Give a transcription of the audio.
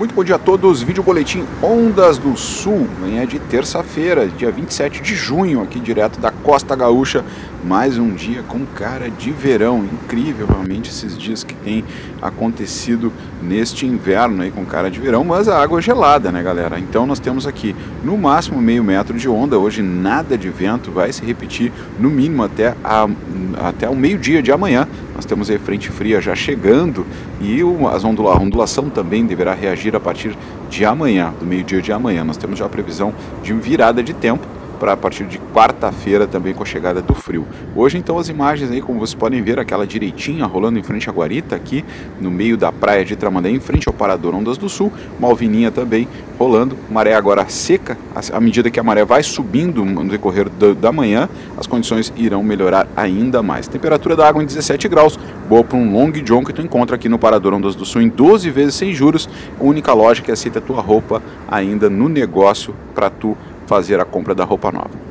Muito bom dia a todos, vídeo boletim Ondas do Sul, manhã de terça-feira, dia 27 de junho, aqui direto da Costa Gaúcha, mais um dia com cara de verão, incrível realmente esses dias que tem acontecido neste inverno aí com cara de verão, mas a água é gelada, né galera? Então nós temos aqui no máximo meio metro de onda, hoje nada de vento, vai se repetir no mínimo até, a, até o meio-dia de amanhã, nós temos aí frente fria já chegando e as ondula, a ondulação também deverá reagir a partir de amanhã, do meio-dia de amanhã. Nós temos já a previsão de virada de tempo para a partir de quarta-feira também com a chegada do frio. Hoje então as imagens aí, como vocês podem ver, aquela direitinha rolando em frente à Guarita, aqui no meio da praia de Tramandaí, em frente ao Parador Ondas do Sul, Malvininha também rolando, maré agora seca, à medida que a maré vai subindo no decorrer da manhã, as condições irão melhorar ainda mais. Temperatura da água em 17 graus, boa para um long john que tu encontra aqui no Parador Ondas do Sul em 12 vezes sem juros, a única loja que aceita tua roupa ainda no negócio para tu fazer a compra da roupa nova.